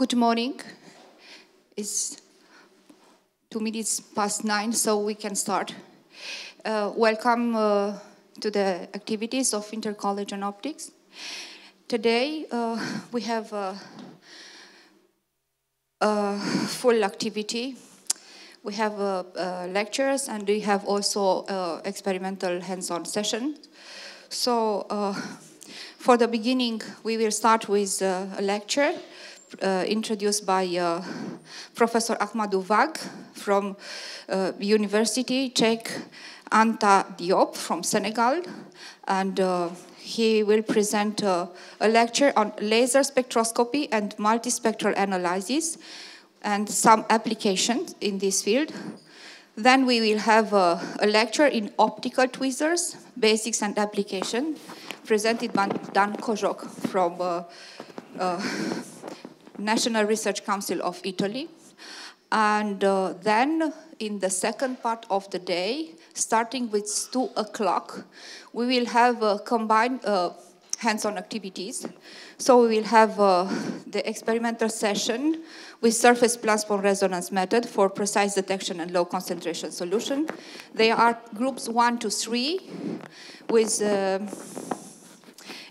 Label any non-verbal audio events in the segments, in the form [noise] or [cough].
Good morning. It's two minutes past nine, so we can start. Uh, welcome uh, to the activities of Winter College on Optics. Today uh, we have a, a, full activity. We have uh, uh, lectures and we have also uh, experimental hands-on session. So for the beginning, we will start with a lecture uh, introduced by uh, Professor Ahmadou Wagué from uh, University Cheikh Anta Diop from Senegal. And he will present a lecture on laser spectroscopy and multispectral analysis and some applications in this field. Then we will have a, a lecture in optical tweezers, basics and application, presented by Dan Cojoc from uh, uh, National Research Council of Italy. And uh, then in the second part of the day, starting with 2 o'clock, we will have uh, combined uh, hands-on activities. So we will have uh, the experimental session with surface plasmon resonance method for precise detection and low concentration solution. They are groups one to three with, uh,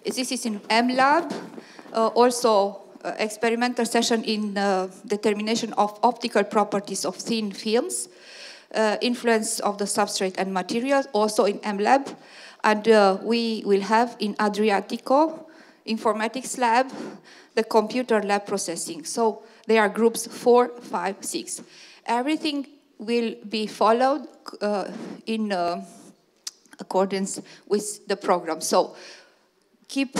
this is in MLab, uh, also experimental session in uh, determination of optical properties of thin films, uh, influence of the substrate and materials, also in MLab. And uh, we will have in Adriatico, informatics lab, the computer lab processing. So they are groups four, five, six. Everything will be followed uh, in uh, accordance with the program. So keep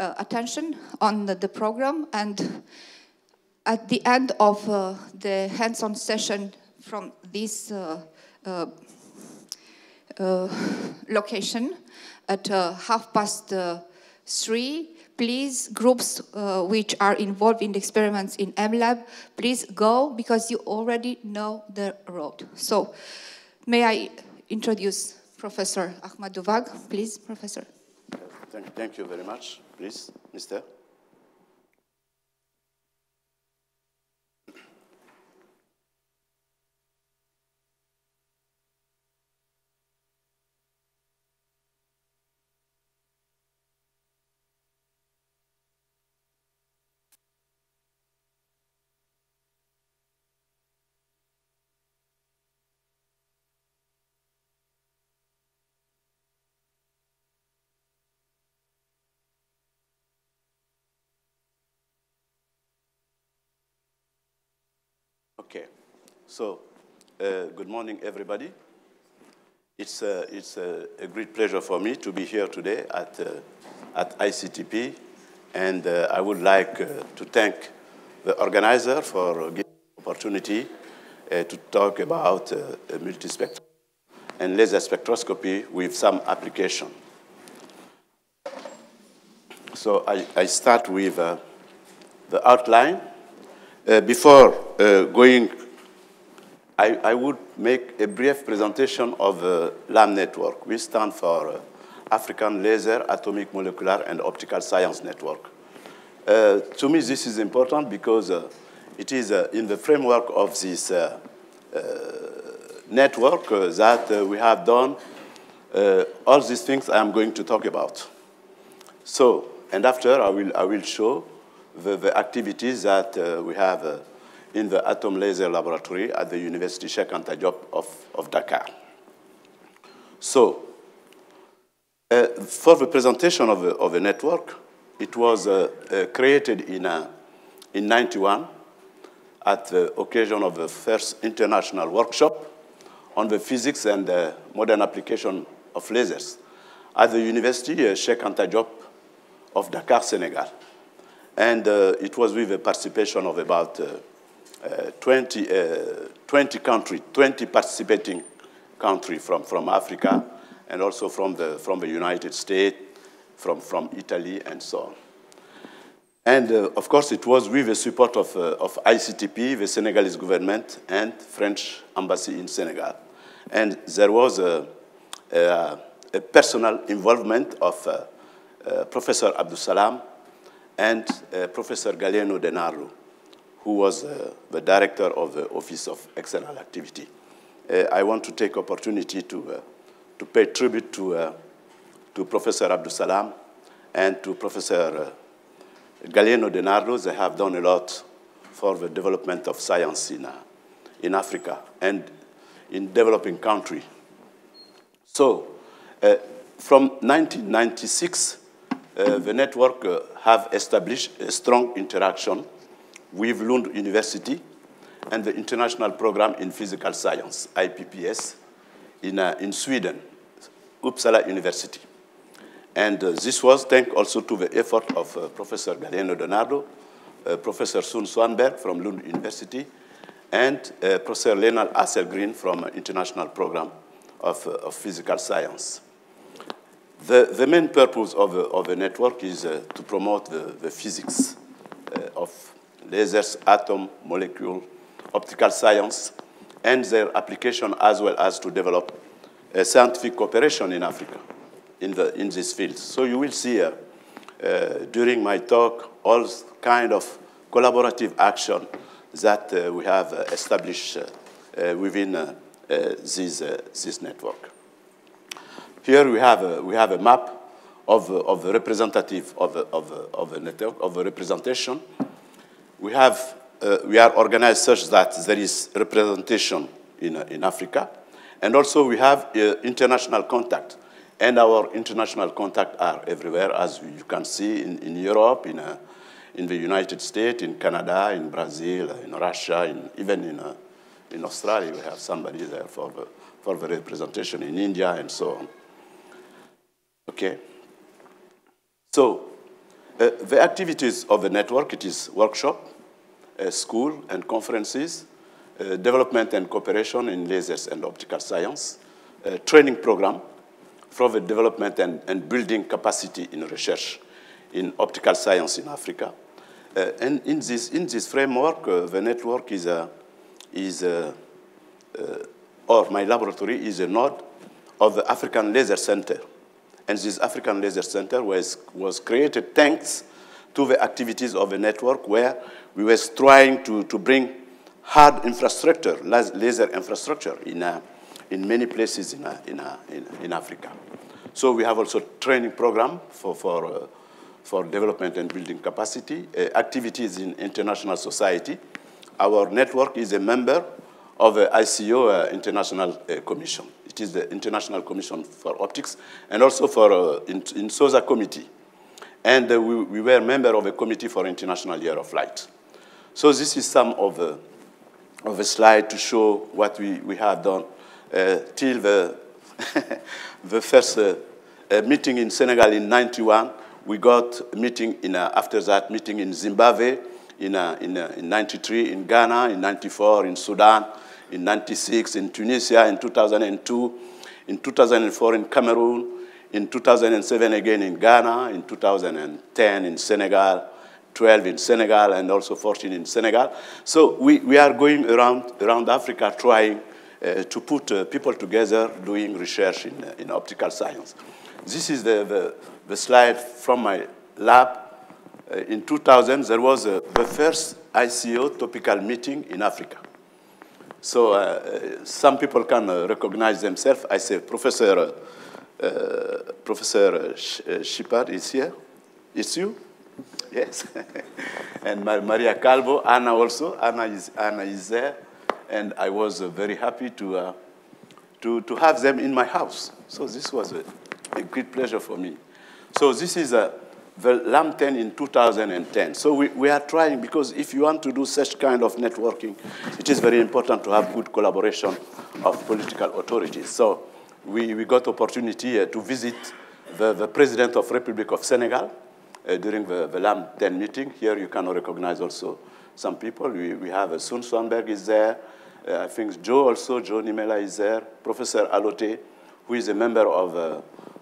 uh, attention on the, the, program and at the end of uh, the hands-on session from this uh, uh, uh location at half past three, please, groups which are involved in the experiments in MLab, please go because you already know the road. So may I introduce Professor Ahmadou Wagué, please, Professor. Thank, thank you very much. Please, Mr. Okay, so uh, good morning, everybody. It's, uh, it's uh, a great pleasure for me to be here today at, uh, at ICTP, and I would like to thank the organizer for giving the opportunity to talk about multispectral and laser spectroscopy with some application. So I, I start with the outline uh, before uh, going, I, I, would make a brief presentation of the LAM network. We stand for uh, African Laser, Atomic, Molecular, and Optical Science Network. Uh, to me, this is important because uh, it is uh, in the framework of this network that we have done all these things I am going to talk about. So, and after I will, I will show the, the activities that uh, we have uh, in the Atom Laser Laboratory at the University Cheikh Anta Diop of, of Dakar. So, uh, for the presentation of the, of the network, it was uh, uh, created in, uh, in 91 at the occasion of the first international workshop on the physics and the modern application of lasers at the University uh, Cheikh Anta Diop of Dakar, Senegal. And uh, it was with the participation of about uh, uh, 20, 20 countries, 20 participating countries from, from Africa and also from the, from the United States, from, from Italy, and so on. And uh, of course, it was with the support of, uh, of ICTP, the Senegalese government, and French embassy in Senegal. And there was a, a, a personal involvement of uh, Professor Abdus Salam and uh, Professor Galieno Denardo, who was uh, the director of the Office of External Activity. Uh, I want to take opportunity to, uh, to pay tribute to, uh, to Professor Abdus Salam and to Professor Galieno Denardo. They have done a lot for the development of science in, in Africa and in developing country. So uh, from 1996, uh, the network uh, have established a strong interaction with Lund University and the International Program in Physical Science, IPPS, in, uh, in Sweden, Uppsala University. And uh, this was thanks also to the effort of uh, Professor Galieno Denardo, Professor Sune Svanberg from Lund University, and Professor Lennart Hasselgren from International Program of, of Physical Science. The, the main purpose of a, of network is uh, to promote the, the physics uh, of lasers, atom, molecule, optical science, and their application as well as to develop a scientific cooperation in Africa in, the, in this field. So you will see uh, uh during my talk all kind of collaborative action that uh, we have uh, established within this, this network. Here we have a, we have a map of, of the representative of, of, of, a network, of a representation. We, have, uh, we are organized such that there is representation in, uh, in Africa. And also we have uh, international contact. And our international contact are everywhere, as you can see in, in Europe, in, uh, in the United States, in Canada, in Brazil, in Russia, in, even in, uh, in Australia. We have somebody there for the, for the representation in India and so on. Okay. So uh, the activities of the network, it is workshop, uh, school and conferences, uh, development and cooperation in lasers and optical science, uh, training program for the development and, and building capacity in research in optical science in Africa. Uh, and in this, in this framework, uh, the network is a, is a, or my laboratory is a node of the African Laser Center, and this African Laser Center was, was created thanks to the activities of a network where we were trying to, to bring hard infrastructure, laser infrastructure in, uh, in many places in, uh, in, uh, in, in, Africa. So we have also training program for, for, uh, for development and building capacity, uh, activities in international society. Our network is a member of the ICO uh, International Commission. It is the International Commission for Optics, and also for uh, in, in SOSA committee. And uh, we, we, were a member of a committee for International Year of Light. So this is some of the, of a slide to show what we, we have done uh, till the, [laughs] the first uh, uh, meeting in Senegal in 91. We got a meeting in, uh, after that meeting in Zimbabwe, in, in, in 93, in Ghana, in 94, in Sudan, in 96, in Tunisia in 2002, in 2004 in Cameroon, in 2007 again in Ghana, in 2010 in Senegal, 12 in Senegal, and also 14 in Senegal. So we, we are going around, around Africa trying uh, to put uh, people together doing research in, uh, in optical science. This is the, the, the slide from my lab. Uh, in 2000, there was uh, the first ICO topical meeting in Africa. So uh, some people can uh, recognize themselves. I say, Professor, uh, Professor Sh Shepard is here. It's you? Yes. [laughs] and Maria Calvo, Anna also. Anna is, Anna is there. And I was very happy to, to, to have them in my house. So this was a, a great pleasure for me. So this is a the LAM 10 in 2010. So we, we are trying, because if you want to do such kind of networking, it is very important to have good collaboration of political authorities. So we, we got opportunity uh, to visit the, the President of Republic of Senegal uh, during the, the LAM 10 meeting. Here you can recognize also some people. We, we have uh, Sune Svanberg is there. Uh, I think Joe also, Joe Niemela is there. Professor Allotey, who is a member of, uh,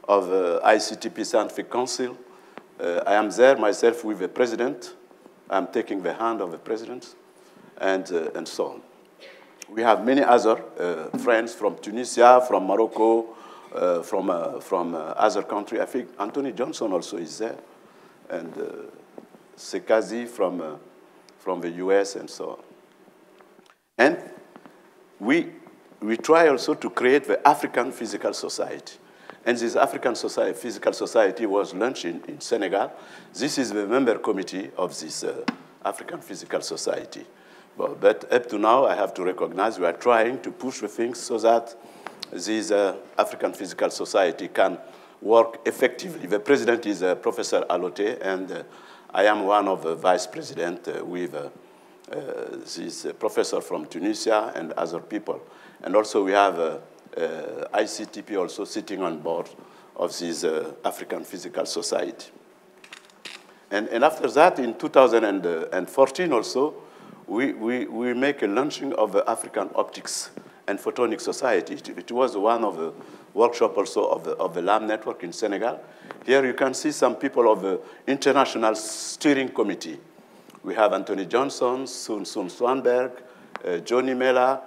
of uh, ICTP Scientific Council. Uh, I am there myself with the president. I'm taking the hand of the president, and, uh, and so on. We have many other uh, friends from Tunisia, from Morocco, uh, from, uh, from uh, other countries. I think Anthony Johnson also is there, and uh, Sekazi from, from the US and so on. And we, we try also to create the African Physical Society. And this African society, Physical Society was launched in, in Senegal. This is the member committee of this uh, African Physical Society. But, but, up to now, I have to recognize we are trying to push the things so that this uh, African Physical Society can work effectively. The president is uh, Professor Allotey, and uh, I am one of the vice president uh, with uh, this professor from Tunisia and other people. And also we have ICTP also sitting on board of this African Physical Society. And, and after that, in 2014 also, we, we, we make a launching of the African Optics and Photonic Society. It, it was one of the workshop also of the, of the LAM network in Senegal. Here you can see some people of the International Steering Committee. We have Anthony Johnson, Sun Sune Svanberg, uh, Joe Niemela,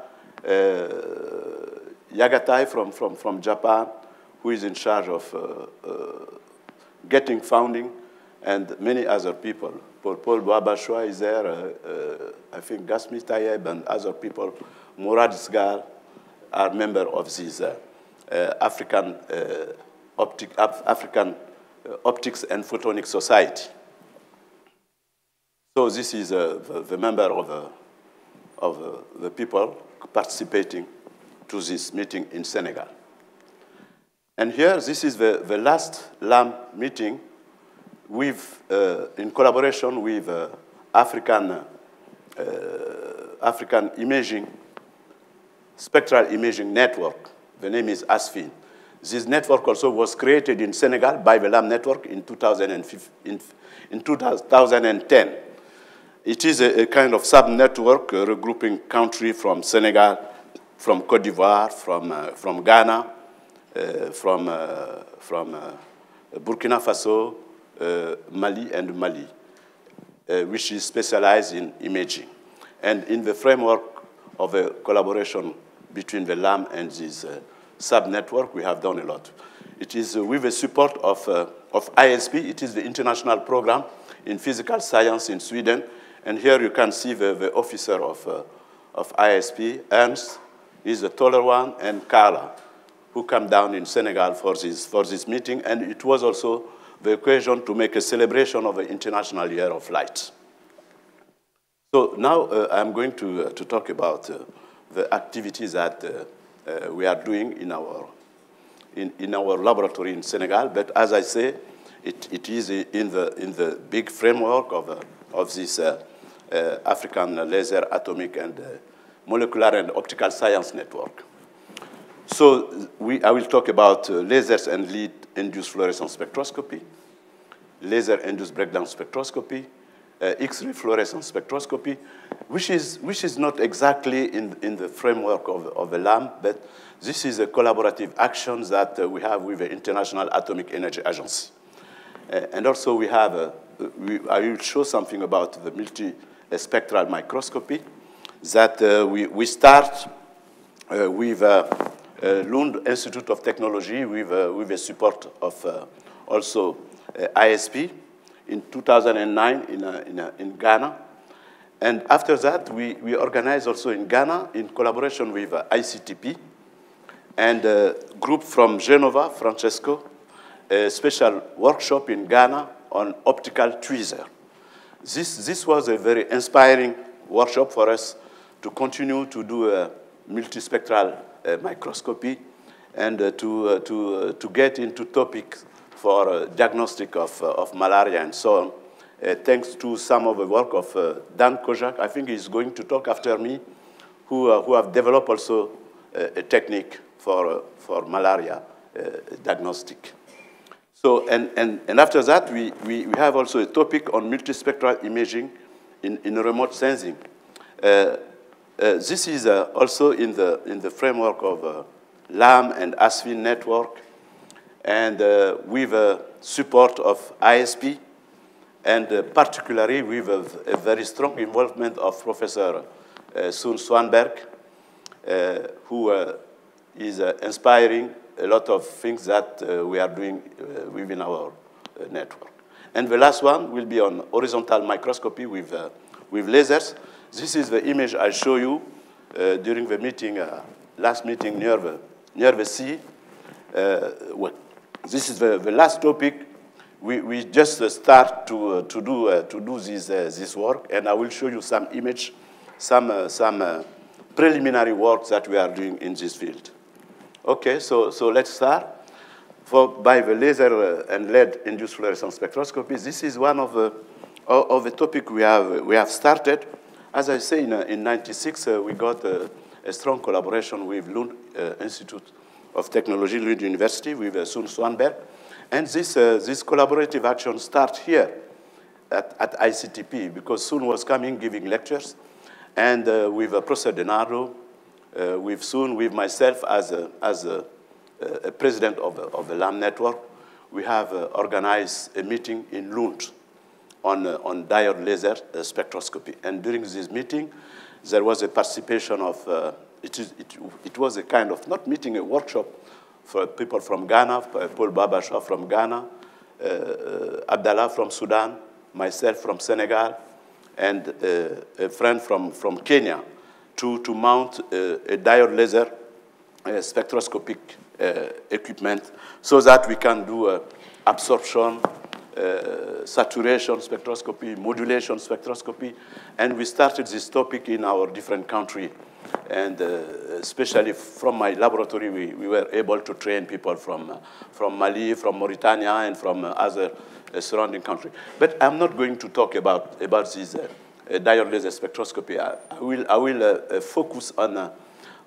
uh, Yagatai from, from, from Japan, who is in charge of uh, uh getting funding, and many other people. Paul, Paul Buah-Bassuah is there, uh, uh, I think Gasmi Tayeb and other people. Murad Sgar are member of this uh, African, uh, optic, Af African Optics and Photonic Society. So this is the, the, member of, of the people participating to this meeting in Senegal. And here, this is the, the last LAM meeting with, uh, in collaboration with uh, African, uh, African Imaging, Spectral Imaging Network, the name is ASFIN. This network also was created in Senegal by the LAM network in, in, in 2010. It is a, a kind of sub-network uh, regrouping country from Senegal, from Cote d'Ivoire, from, uh, from Ghana, uh, from, uh, from uh, Burkina Faso, Mali, and Mali, which is specialized in imaging. And in the framework of a collaboration between the LAM and this sub-network, we have done a lot. It is with the support of, of ISP, it is the international program in physical science in Sweden, and here you can see the, the officer of, uh, of ISP, Ernst, is the taller one, and Carla, who come down in Senegal for this, for this meeting, and it was also the occasion to make a celebration of the International Year of Light. So now uh, I'm going to, uh, to talk about uh, the activities that uh, uh, we are doing in our, in, in our laboratory in Senegal. But as I say, it, it is in the, in the big framework of, uh, of this African Laser Atomic and Molecular and Optical Science Network. So we, I will talk about uh, lasers and LED-induced fluorescence spectroscopy, laser-induced breakdown spectroscopy, uh, X-ray fluorescence spectroscopy, which is, which is not exactly in, in the framework of, of the LAM, but this is a collaborative action that uh, we have with the International Atomic Energy Agency. Uh, and also we have, a, we, I will show something about the multi-spectral microscopy that uh, we, we start uh, with uh, Lund Institute of Technology with, with the support of also ISP in 2009 in, in, in Ghana. And after that, we, we organized also in Ghana in collaboration with uh, ICTP and a group from Genova, Francesco, a special workshop in Ghana on optical tweezer. This, this was a very inspiring workshop for us to continue to do a multispectral uh, microscopy and uh, to, uh, to, uh, to get into topics for uh, diagnostic of, of malaria and so on, thanks to some of the work of Dan Cojoc. I think he's going to talk after me, who, who have developed also a technique for, for malaria diagnostic. So, and, and, and after that, we, we, we have also a topic on multispectral imaging in, in remote sensing. Uh, this is uh, also in the, in the framework of LAM and ASFIN network and uh, with support of ISP, and uh, particularly with a, a, very strong involvement of Professor uh, Sune Svanberg, uh, who uh, is uh, inspiring a lot of things that we are doing within our network. And the last one will be on horizontal microscopy with with lasers. This is the image I show you uh, during the meeting, uh, last meeting near the, near the sea. Uh, well, this is the, the last topic. We, we just uh, start to, uh, to, do, uh, to do this, this work, and I will show you some image, some, some preliminary work that we are doing in this field. Okay, so, so let's start. For, by the laser and LED induced fluorescence spectroscopy, this is one of the, of the topic we have, we have started. As I say, in, in 96, uh, we got a, a, strong collaboration with Lund uh, Institute of Technology, Lund University, with uh, Sune Svanberg. And this, uh, this collaborative action starts here at, at ICTP, because Sun was coming giving lectures, and uh, with uh, Professor Denardo, uh, with Sun, with myself as a, as a, a president of, of the LAM network, we have uh, organized a meeting in Lund on, uh, on diode laser uh, spectroscopy. And during this meeting, there was a participation of, uh, it, is, it, it, was a kind of, not meeting, a workshop for people from Ghana, Paul Buah-Bassuah from Ghana, Abdallah from Sudan, myself from Senegal, and a friend from, from Kenya to, to mount a diode laser spectroscopic uh, equipment so that we can do uh, absorption, uh, saturation spectroscopy, modulation spectroscopy, and we started this topic in our different country. And uh, especially from my laboratory, we, we were able to train people from, uh, from Mali, from Mauritania, and from other surrounding countries. But I'm not going to talk about, about this diode laser spectroscopy. I, I will, I will focus on,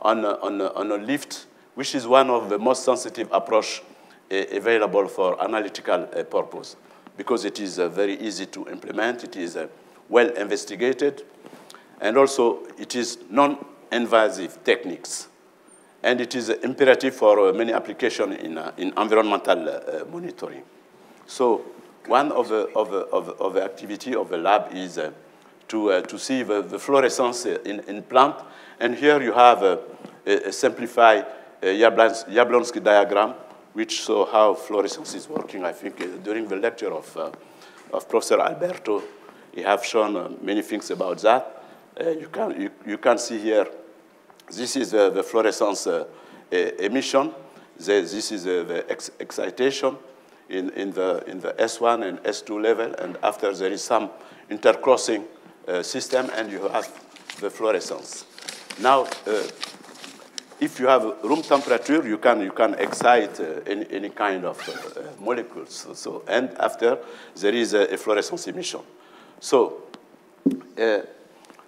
on, on, on a LIF which is one of the most sensitive approach uh, available for analytical uh, purpose because it is uh, very easy to implement, it is uh, well investigated, and also it is non-invasive techniques. And it is uh, imperative for uh, many applications in, in environmental monitoring. So one of the, of the, of the, activity of the lab is uh, to, uh, to see the, the fluorescence in, in plant. And here you have a, a simplified Jablonski diagram, which show how fluorescence is working. I think uh, during the lecture of, uh, of Professor Alberto, he have shown uh, many things about that. you, can, you, you can see here, this is the fluorescence emission. this is the ex excitation in, in, the, in the S1 and S2 level, and after there is some intercrossing uh, system, and you have the fluorescence. Now, uh, if you have room temperature, you can, you can excite uh, any, any kind of uh, molecules. So, and after, there is a, fluorescence emission. So uh,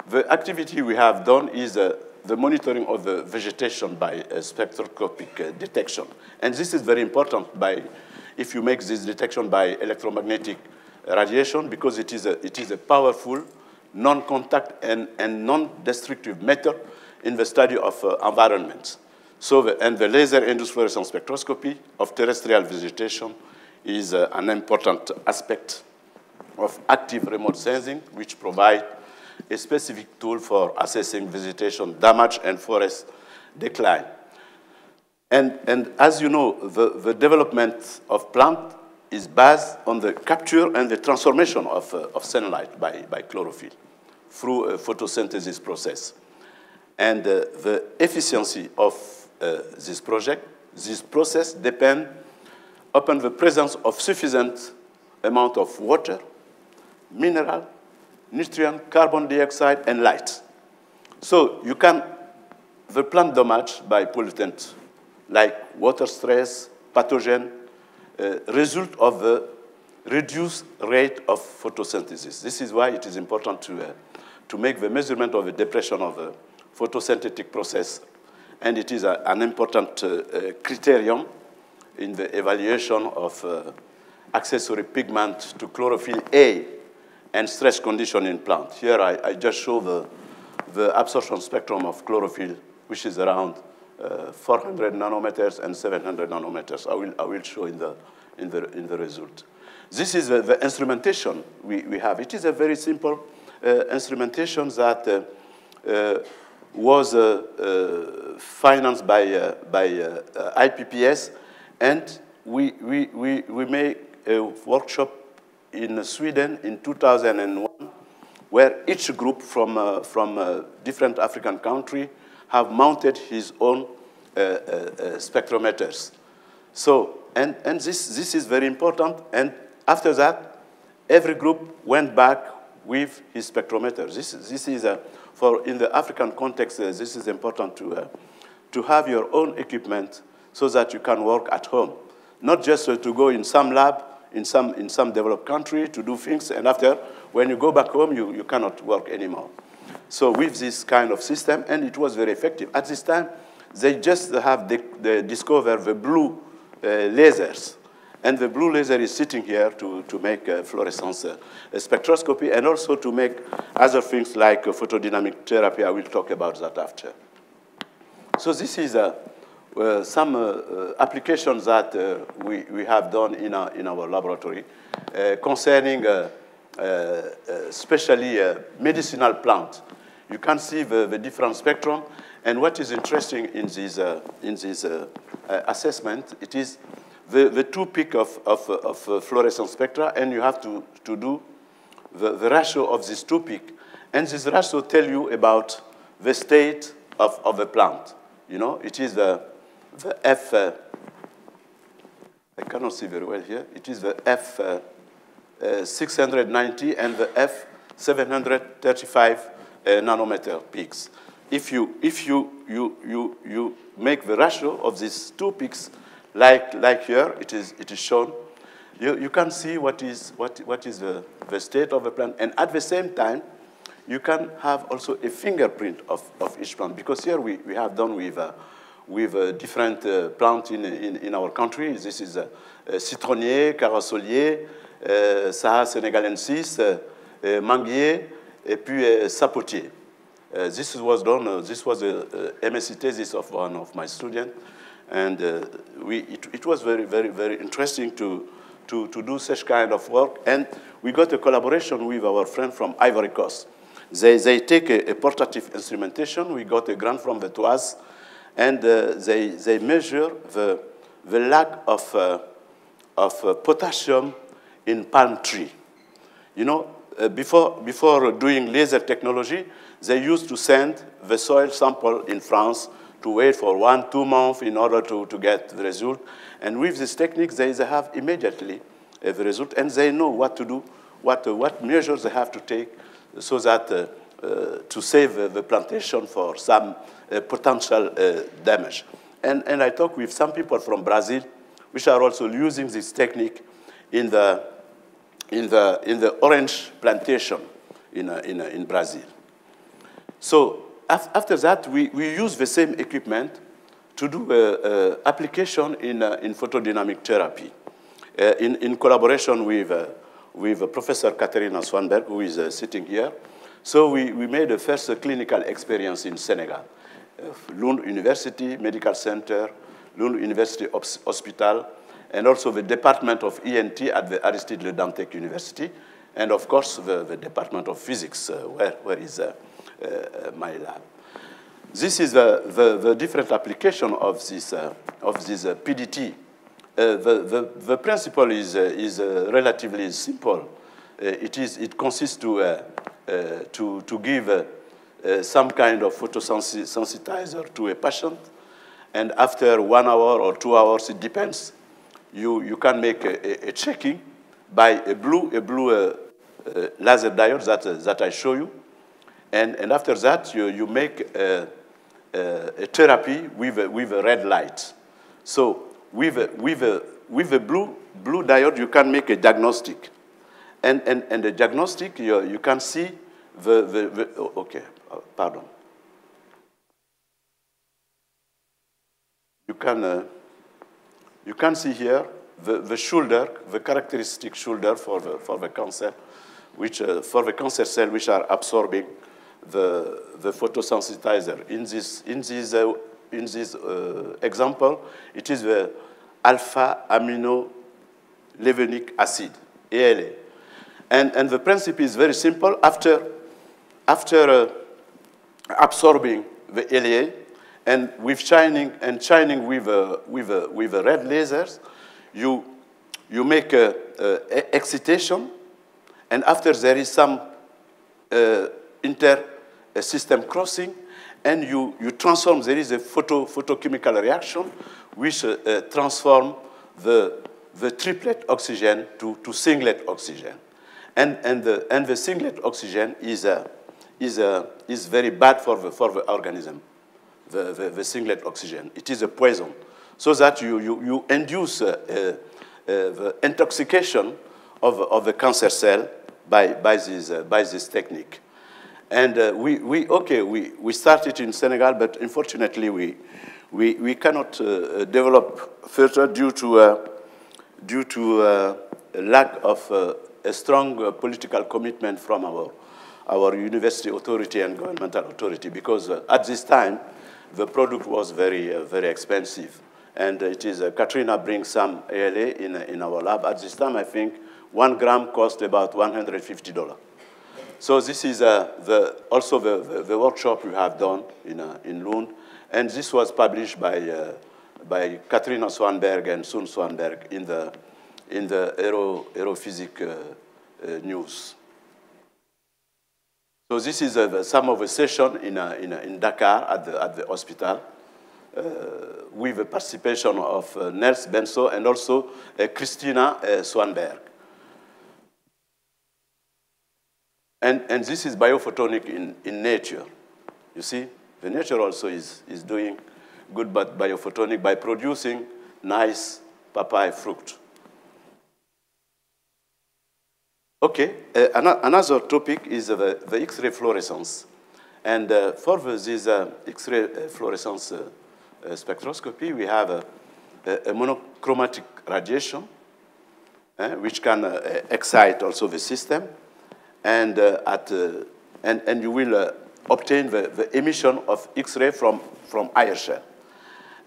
the activity we have done is uh, the monitoring of the vegetation by spectroscopic uh, detection. And this is very important by, if you make this detection by electromagnetic radiation, because it is a, it is a powerful, non-contact and, and non-destructive method in the study of uh, environments. So, the, and the laser induced fluorescence spectroscopy of terrestrial vegetation is uh, an important aspect of active remote sensing, which provide a specific tool for assessing vegetation damage and forest decline. And, and as you know, the, the development of plant is based on the capture and the transformation of, uh, of sunlight by, by chlorophyll through a photosynthesis process and the efficiency of uh, this project, this process depend upon the presence of sufficient amount of water, mineral, nutrient, carbon dioxide, and light. So you can, the plant damage by pollutant, like water stress, pathogen, uh, result of the reduced rate of photosynthesis. This is why it is important to, uh, to make the measurement of the depression of the photosynthetic process, and it is a, an important uh, uh, criterion in the evaluation of uh, accessory pigment to chlorophyll A and stress condition in plant. Here I, I just show the, the absorption spectrum of chlorophyll, which is around uh, 400 nanometers and 700 nanometers. I will, I will show in the, in the, in the result. This is the, the instrumentation we, we have. It is a very simple uh, instrumentation that uh, was uh, uh, financed by, uh, by IPPS, and we, we, we, we made a workshop in Sweden in 2001 where each group from, uh, from different African country have mounted his own uh, spectrometers. So, and, and this, this is very important. And after that, every group went back with his spectrometer. This, this is, a, for in the African context, uh, this is important to, uh, to have your own equipment so that you can work at home. Not just uh, to go in some lab in some, in some developed country to do things, and after, when you go back home, you, you cannot work anymore. So with this kind of system, and it was very effective. At this time, they just have the, the discovered the blue uh, lasers. And the blue laser is sitting here to, to make uh, fluorescence uh, spectroscopy and also to make other things like photodynamic therapy. I will talk about that after. So this is uh, uh, some uh, applications that we, we have done in our, in our laboratory concerning especially medicinal plants. You can see the, the different spectrum. And what is interesting in this, in this assessment, it is the, the two peak of, of, of fluorescence spectra, and you have to, to do the, the ratio of these two peak. And this ratio tell you about the state of, of the plant. You know, it is the, the F, uh, I cannot see very well here. It is the F uh, uh, 690 and the F 735 uh, nanometer peaks. If you, if you, you, you, you make the ratio of these two peaks, like, like here, it is, it is shown, you, you can see what is, what, what is the, the state of the plant. And at the same time, you can have also a fingerprint of, of each plant. Because here we, we have done with, uh, with uh, different uh, plants in, in, in, our country. This is uh, citronnier, corossolier, uh, Saha senegalensis, uh, manguier, et puis sapotier. this was done, this was a, a MSc thesis of one of my students. And we, it, it was very, very, very interesting to, to, to do such kind of work. And we got a collaboration with our friend from Ivory Coast. They, they take a, a portative instrumentation. We got a grant from the TWAS, and uh, they, they measure the, the lack of, uh, of uh, potassium in palm tree. You know, uh, before, before doing laser technology, they used to send the soil sample in France to wait for one, two months in order to, to get the result. And with this technique, they, they have immediately uh, the result, and they know what to do, what, uh, what measures they have to take so that uh, uh, to save the plantation for some uh, potential damage. And, and I talked with some people from Brazil, which are also using this technique in the, in the, in the orange plantation in, in, in Brazil. So after that, we, we use the same equipment to do uh, application in, uh, in photodynamic therapy uh, in, in collaboration with with Professor Katarina Svanberg, who is uh, sitting here. So we, we made the first uh, clinical experience in Senegal. Uh, Lund University Medical Center, Lund University Hospital, and also the Department of ENT at the Aristide Le Dantec University, and of course the, the Department of Physics, uh, where, where is uh, uh, my lab. This is the, the, the different application of this, of this PDT uh, the, the, the, principle is, uh, is uh, relatively simple. it, is, it consists to, to, to give some kind of photosensitizer to a patient, and after one hour or two hours, it depends, you, you can make a, a, a checking by a blue, a blue uh, uh, laser diode that, uh, that I show you. And, and after that, you, you make a, a therapy with a, with a red light. So with a, with a, with a blue, blue diode, you can make a diagnostic. And, and, and the diagnostic, you, you can see the, the, the oh, okay, uh, pardon. You can, uh, you can see here the, the shoulder, the characteristic shoulder for the, for the cancer, which, uh, for the cancer cell which are absorbing the, the photosensitizer. In this, in this, uh, in this uh, example, it is the alpha amino levenic acid, ALA. And, and the principle is very simple. After, after uh, absorbing the ALA and with shining and shining with, uh, with, uh, with a red lasers, you, you make a, a excitation, and after there is some uh, inter system crossing, and you, you transform, there is a photo, photochemical reaction which uh, uh, transform the, the triplet oxygen to, to singlet oxygen. And, and, the, and the singlet oxygen is, uh, is, uh, is very bad for the, for the organism, the, the, the singlet oxygen. It is a poison. So that you, you, you induce uh, uh, uh the intoxication of, of the cancer cell by, by, this, uh, by this technique. And uh, we, we, okay, we, we started in Senegal, but unfortunately we, we, we cannot uh, develop further due to, uh, due to uh, a lack of uh, a strong uh, political commitment from our, our university authority and governmental authority, because at this time, the product was very, very expensive. And it is, Katrina brings some ALA in, in our lab. At this time, I think one gram cost about $150. So this is uh, the, also the, the, the, workshop we have done in, uh, in Lund. And this was published by, uh, by Katarina Svanberg and Sune Svanberg in the, in the Aero, Europhysics uh, uh, news. So this is uh, some of the session in, in, in Dakar at the, at the hospital. With the participation of Niels Bendsoe and also Christina Swanberg. And, and this is biophotonic in, in nature. You see, the nature also is, is doing good but biophotonic by producing nice papaya fruit. Okay, uh, another topic is uh, the, the X-ray fluorescence. And uh, for this uh, X-ray uh, fluorescence uh, spectroscopy, we have a, a monochromatic radiation, eh, which can excite also the system and, uh, at, uh, and, and you will uh, obtain the, the emission of X-ray from, from shell.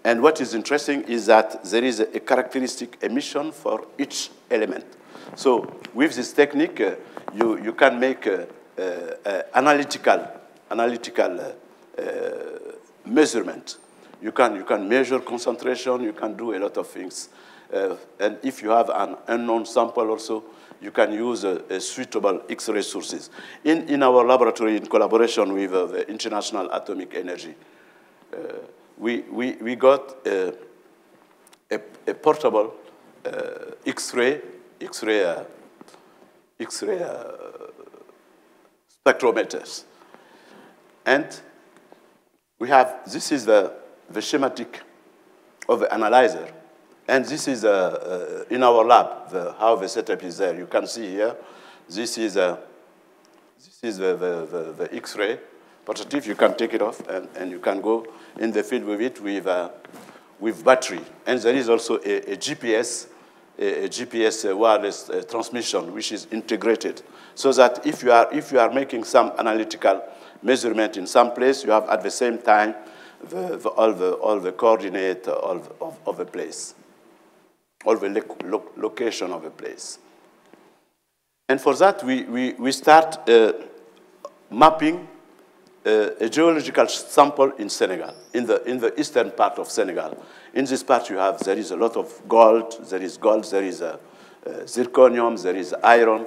And what is interesting is that there is a, a characteristic emission for each element. So with this technique, uh, you, you can make uh, uh, analytical, analytical measurement. You can, you can measure concentration, you can do a lot of things. and if you have an unknown sample also, you can use a, a suitable X-ray sources. In, in our laboratory, in collaboration with uh, the International Atomic Energy, uh, we, we, we got a, a, a portable uh, X-ray, X-ray, uh, X-ray uh, spectrometers. And we have, this is the, the schematic of the analyzer. And this is uh, uh, in our lab, the, how the setup is there. You can see here, this is, uh, this is the, the, the, the X-ray positive. You can take it off, and, and you can go in the field with it with, uh, with battery. And there is also a, a GPS, a, a GPS uh, wireless uh, transmission, which is integrated, so that if you, are, if you are making some analytical measurement in some place, you have at the same time the, the, all, the, all the coordinate of, of, of the place or the lo location of a place. And for that, we, we, we start uh, mapping uh, a geological sample in Senegal, in the, in the eastern part of Senegal. In this part, you have, there is a lot of gold, there is gold, there is a, uh, zirconium, there is iron,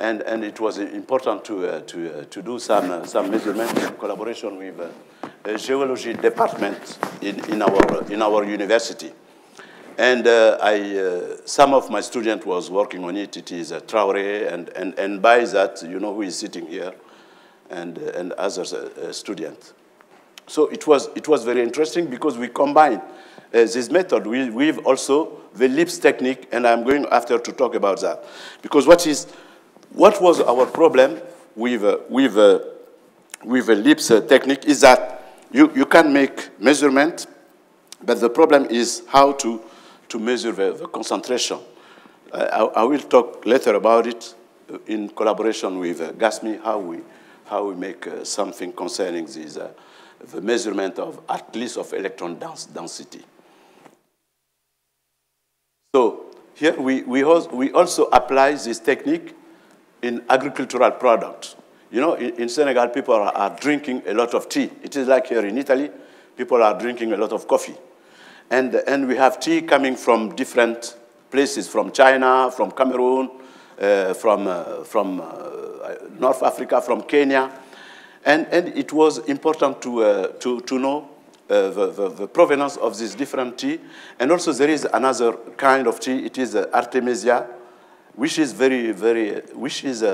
and, and it was important to, uh, to, uh, to do some, uh, some measurements in collaboration with uh, a geology department in, in, our, in our university. And uh, I, uh, some of my students was working on it. It is a Traore, and, and, and by that, you know who is sitting here, and, uh, and others uh, uh students. So it was, it was very interesting because we combined uh, this method with, with also the LIBS technique, and I'm going after to talk about that. Because what, is, what was our problem with, with, with the LIBS technique is that you, you can make measurement, but the problem is how to to measure the, the concentration. I, I, will talk later about it in collaboration with uh, GASMI, how we, how we make uh, something concerning this, uh, the measurement of at least of electron density. So here we, we, we also apply this technique in agricultural products. You know, in, in Senegal, people are, are, drinking a lot of tea. It is like here in Italy, people are drinking a lot of coffee. And, and we have tea coming from different places, from China, from Cameroon, uh, from, uh, from uh, North Africa, from Kenya. And, and it was important to, uh, to, to know uh, the, the, the, provenance of this different tea. And also there is another kind of tea, it is Artemisia, which is very, very, which is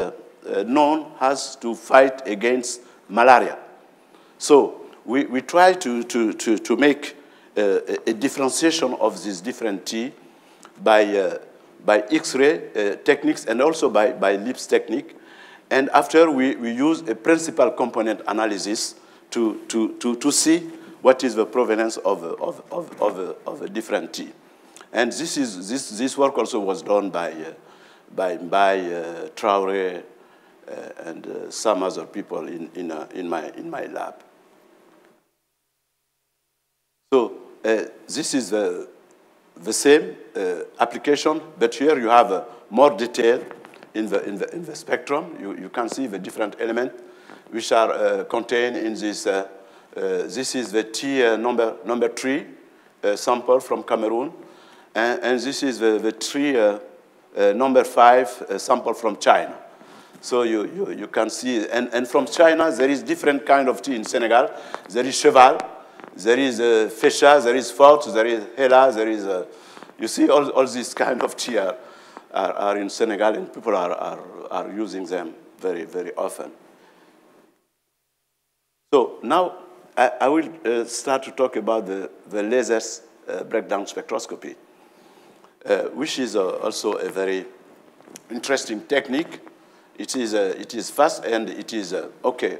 known as to fight against malaria. So we, we try to, to, to, to make a, a differentiation of this different tea by, uh, by X-ray uh, techniques and also by, by LIBS technique. And after we, we use a principal component analysis to, to, to, to see what is the provenance of, of, of, of, of a different tea. And this, is, this, this work also was done by, uh, by, by uh, Traore uh, and uh, some other people in, in, uh, in, my, in my lab. So uh, this is the, the same uh, application, but here you have uh, more detail in the, in the, in the spectrum. You, you can see the different elements which are uh, contained in this. Uh, this is the T number, number three sample from Cameroon, and, and, this is the, the number five sample from China. So you, you, you can see, and, and from China, there is different kind of tea in Senegal. There is cheval, there is uh, Fesha, there is Fort, there is Hela, there is, uh, you see all, all these kind of tea are, are, are, in Senegal and people are, are, are using them very, very often. So now I, I will uh, start to talk about the, the lasers uh, breakdown spectroscopy, uh, which is uh, also a very interesting technique. It is, it is fast and it is, okay,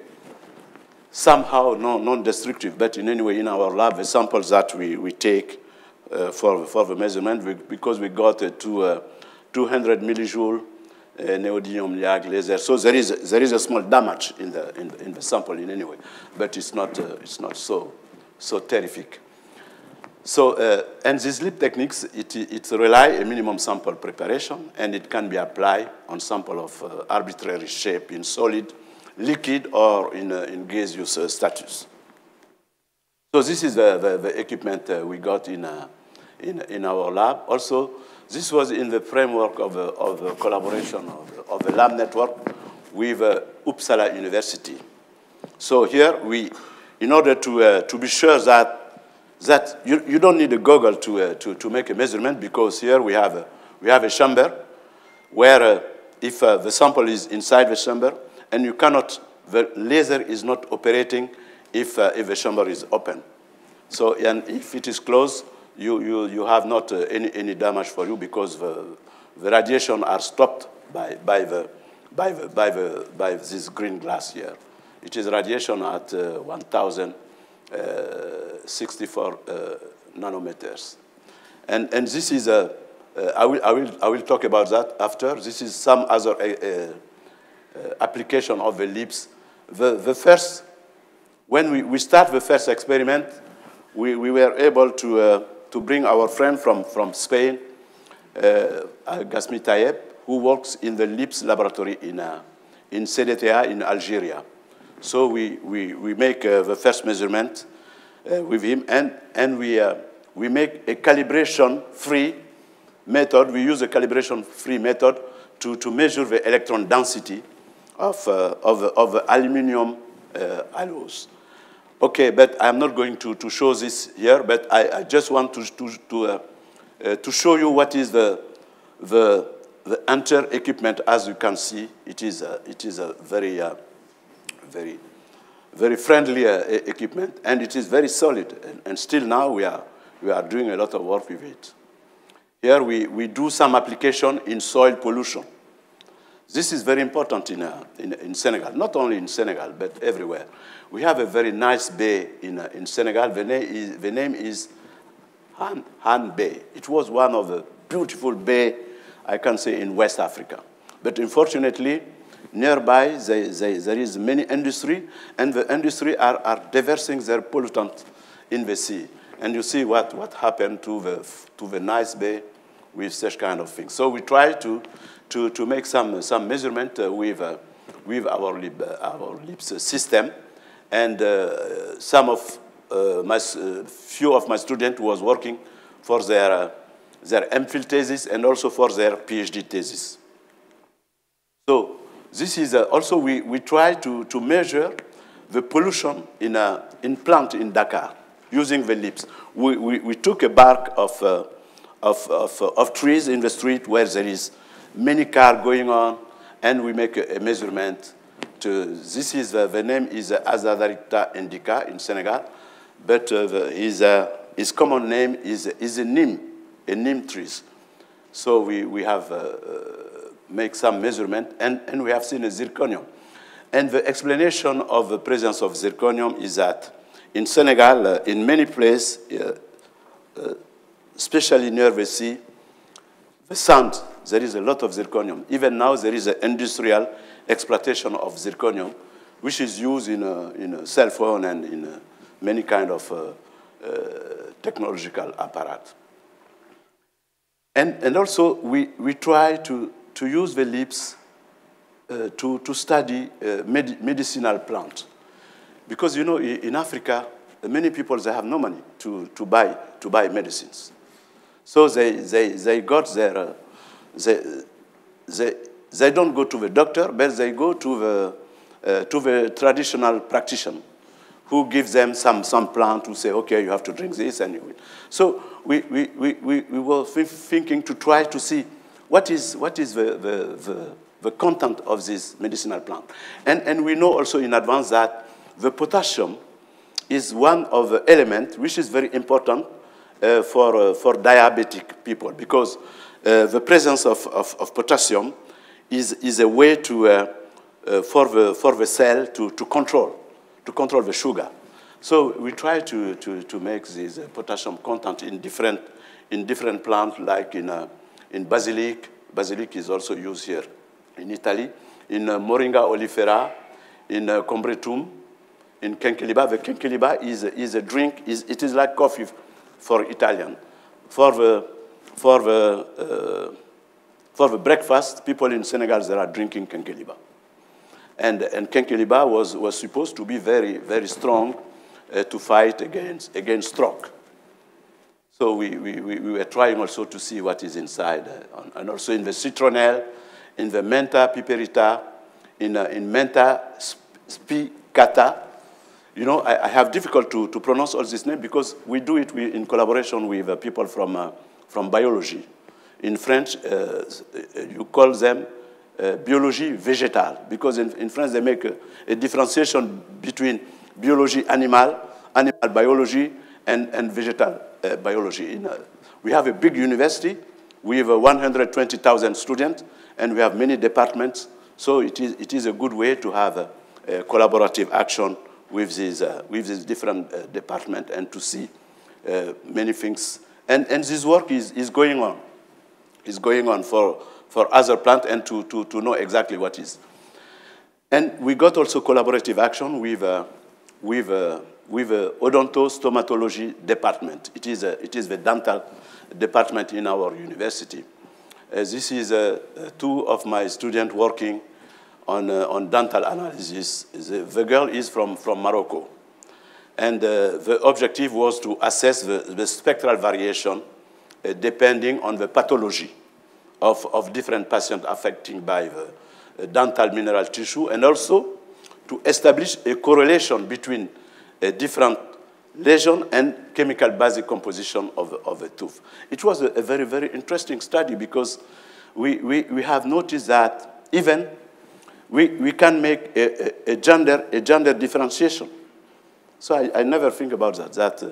somehow non-destructive, but in any way in our lab, the samples that we, we take uh, for, for the measurement, we, because we got uh, to uh, 200 millijoule uh, neodymium laser. So there is, there is a small damage in the, in the, in the sample in any way, but it's not, uh, it's not so, so terrific. So, uh, and these LIP techniques, it, it rely a minimum sample preparation, and it can be applied on sample of uh, arbitrary shape in solid liquid or in, uh, in gaseous uh, status. So this is the, the, the equipment uh, we got in, in, in our lab. Also, this was in the framework of, of the collaboration of, of the lab network with uh, Uppsala University. So here we, in order to, uh, to be sure that, that you, you don't need a goggle to, uh, to, to make a measurement because here we have a, we have a chamber where if the sample is inside the chamber, and you cannot, the laser is not operating if, uh, if the chamber is open. So, and if it is closed, you, you, you have not uh, any, any damage for you because the, the radiation are stopped by, by, the, by, the, by, the, by this green glass here. It is radiation at uh, 1,064 uh, uh, nanometers. And, and this is a, uh, I, will, I, will, I will talk about that after. This is some other application of the LIBS. The, the first, when we, we start the first experiment, we, we were able to, uh, to bring our friend from, from Spain, uh, Gasmi Tayeb, who works in the LIBS laboratory in, uh, in CDTA in Algeria. So we, we, we make uh, the first measurement uh, with him, and, and we, uh, we make a calibration-free method. We use a calibration-free method to, to measure the electron density of, uh, of, of aluminum uh, alloys. Okay, but I'm not going to, to show this here, but I, I just want to, to, to, uh, uh, to show you what is the, the, the enter equipment. As you can see, it is a, it is a very, uh, very, very friendly uh, equipment, and it is very solid. And, and, still now we are, we are doing a lot of work with it. Here we, we do some application in soil pollution. This is very important in, uh, in, in, Senegal, not only in Senegal, but everywhere. We have a very nice bay in, uh, in Senegal. The name is, the name is Hann, Hann Bay. It was one of the beautiful bay, I can say, in West Africa. But unfortunately, nearby they, they, there is many industry, and the industry are, are diversing their pollutant in the sea. And you see what, what happened to the, to the nice bay with such kind of things. So we try to to, to make some, some measurement uh, with, uh, with our, lip, uh, our LIBS system. And some of my, few of my students was working for their, their MPhil thesis and also for their PhD thesis. So this is also, we, we try to, to measure the pollution in, a, in plant in Dakar using the LIBS. We, we, we took a bark of, uh, of, of, of trees in the street where there is many car going on, and we make a, a measurement. To, this is, uh, the name is uh, Azadirachta indica in Senegal, but uh, the, his, uh, his common name is, is a neem, a neem trees. So we, we have uh, uh, make some measurement, and, and we have seen a zirconium. And the explanation of the presence of zirconium is that in Senegal, uh, in many places, uh, uh, especially near the sea, the sand, there is a lot of zirconium. Even now, there is an industrial exploitation of zirconium, which is used in a, in a cell phone and in a, many kind of uh, uh, technological apparatus. And, and also, we, we try to, to use the LIBS uh, to, to study uh, med medicinal plants. Because, you know, in Africa, many people, they have no money to, to, buy, to buy medicines. So they, they, they got their, uh, they, they, they don't go to the doctor, but they go to the, uh, to the traditional practitioner who gives them some, some plant to say, okay, you have to drink this, and you will. So we, we, we, we, we were thinking to try to see what is, what is the, the, the, the content of this medicinal plant. And, and we know also in advance that the potassium is one of the elements which is very important uh, for, uh, for diabetic people because uh, the presence of, of, of, potassium is, is a way to, uh, for, the, for the cell to, to control to control the sugar. So we try to, to, to make this potassium content in different, in different plants, like in, uh, in basilic. Basilic is also used here in Italy. In uh, Moringa oleifera, in uh, Combretum, in Quinqueliba. The Quinqueliba is, is a drink, is, it is like coffee for Italian. For the, for the, uh, for the breakfast, people in Senegal, they are drinking Quinqueliba. And, and Quinqueliba was, was supposed to be very, very strong uh, to fight against, against stroke. So we, we, we were trying also to see what is inside. Uh, and also in the citronelle, in the Mentha piperita, in, uh, in Mentha spicata. You know, I, I, have difficult to, to pronounce all these names because we do it in collaboration with uh, people from, uh, from biology. In French, uh, you call them uh, biology végétale, because in, in, France they make a, a, differentiation between biology animal, animal biology, and, and vegetal uh, biology. In, uh, we have a big university We with 120,000 students, and we have many departments, so it is, it is a good way to have a, a collaborative action with these, uh, with these different uh, departments and to see uh, many things. And, and this work is, is going on. Is going on for for other plants and to, to, to know exactly what is. And we got also collaborative action with, uh, with, uh, with uh, odontostomatology department. It is, a, it is the dental department in our university. Uh, this is uh, uh, two of my students working on, uh, on dental analysis. The, the, girl is from, from Morocco. And uh, the objective was to assess the, the spectral variation uh, depending on the pathology of, of different patients affected by the uh, dental mineral tissue, and also to establish a correlation between a different lesion and chemical basic composition of, of the tooth. It was a, a, very, very interesting study because we, we, we have noticed that even we, we can make a, a, a gender, a gender differentiation. So I, I never think about that, that uh,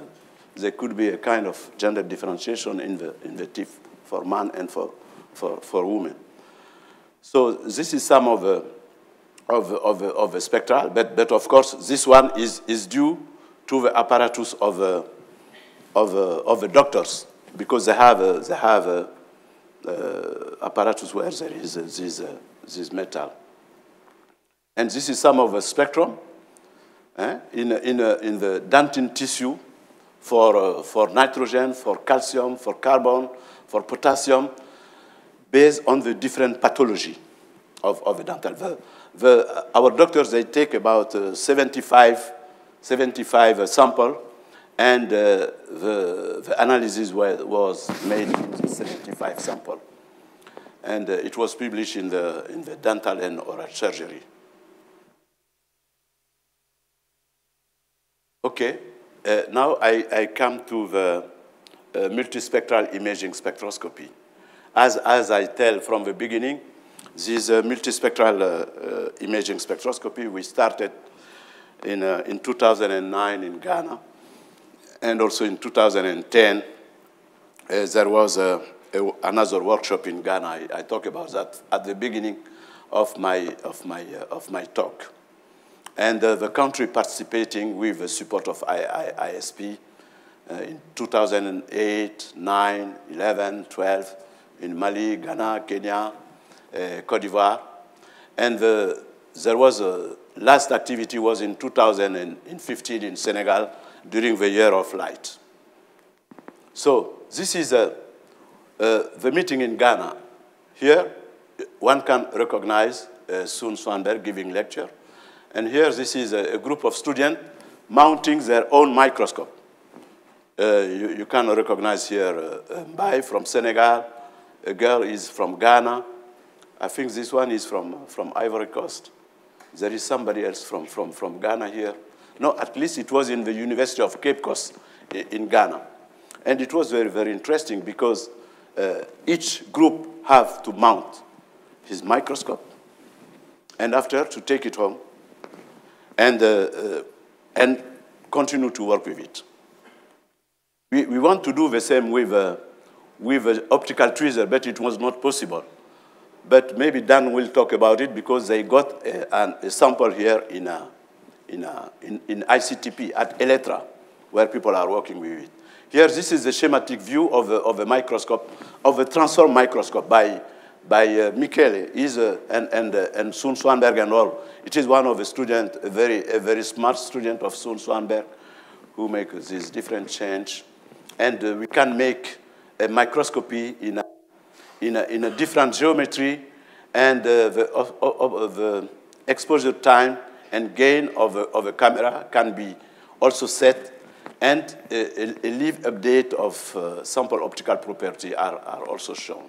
there could be a kind of gender differentiation in the, in the teeth for man and for, for, for women. So this is some of the, of, of, of the spectral, but, but of course this one is, is due to the apparatus of the, of, the, of the doctors because they have, a, they have a, uh, apparatus where there is a, this, uh, this metal. And this is some of the spectrum eh, in, in, in the dentin tissue for, uh, for nitrogen, for calcium, for carbon, for potassium, based on the different pathology of, of the dental. The, the, our doctors, they take about uh, 75, 75 uh, sample, and uh, the, the analysis was, was made in 75 sample. and uh, it was published in the, in the dental and oral surgery. Okay, uh, now I, I come to the uh, multispectral imaging spectroscopy. As, as I tell from the beginning, this uh, multispectral uh, uh, imaging spectroscopy, we started in, uh, in 2009 in Ghana, and also in 2010, there was a, a, another workshop in Ghana. I, I talk about that at the beginning of my, of my, of my talk. And the country participating with the support of I, I, ISP uh, in 2008, 9, 11, 12, in Mali, Ghana, Kenya, uh, Cote d'Ivoire. And the, there was a last activity was in 2015 in Senegal during the year of light. So this is a, uh, the meeting in Ghana. Here, one can recognize uh, Sune Svanberg giving lecture. And here, this is a, a group of students mounting their own microscope. Uh, you, you, can recognize here uh, Mbaye from Senegal, a girl is from Ghana. I think this one is from, from Ivory Coast. There is somebody else from, from, from Ghana here. No, at least it was in the University of Cape Coast in Ghana. And it was very, very interesting because uh, each group have to mount his microscope and after to take it home and, uh, uh, and continue to work with it. We, we want to do the same with, uh, with uh, optical tweezer, but it was not possible. But maybe Dan will talk about it because they got a, uh, an, a sample here in, a, in, a, in, in ICTP at Elettra, where people are working with it. Here, this is the schematic view of a, of a microscope, of a transform microscope by, by uh, Michele is, uh, and, and, uh, and Sune Svanberg and all. It is one of the students, a very, a very smart student of Sune Svanberg, who make this different change and uh, we can make a microscopy in a, in a, in a different geometry, and uh, the, of, of, the exposure time and gain of a, of a camera can be also set, and a, a live update of uh, sample optical property are, are also shown.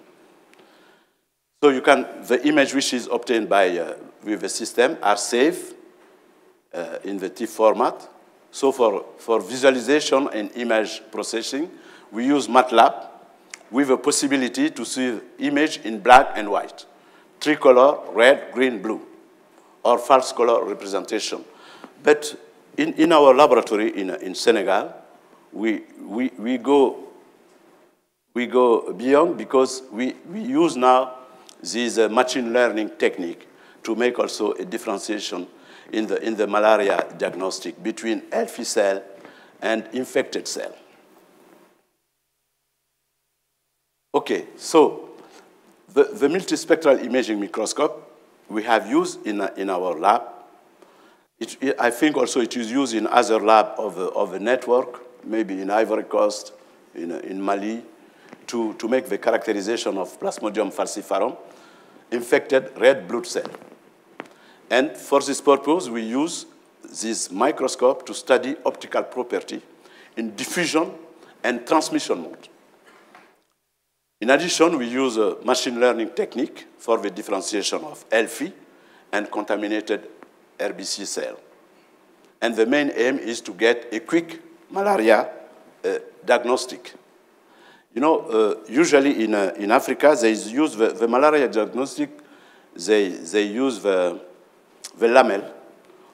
So you can, the image which is obtained by, uh, with the system are saved uh, in the TIFF format, so for, for visualization and image processing, we use MATLAB with a possibility to see image in black and white, tricolor, red, green, blue, or false color representation. But in, in our laboratory in, in Senegal, we, we, we, go, we go beyond because we, we use now this machine learning technique to make also a differentiation in the, in the malaria diagnostic between healthy cell and infected cell. Okay, so the, the multispectral imaging microscope we have used in, in our lab. It, I think also it is used in other lab of a, of a network, maybe in Ivory Coast, in, in Mali, to, to make the characterization of Plasmodium falciparum, infected red blood cell. And for this purpose, we use this microscope to study optical property in diffusion and transmission mode. In addition, we use a machine learning technique for the differentiation of healthy and contaminated RBC cell. And the main aim is to get a quick malaria uh, diagnostic. You know, uh, usually in, uh, in Africa, they use the, the malaria diagnostic, they, they use the the lamel,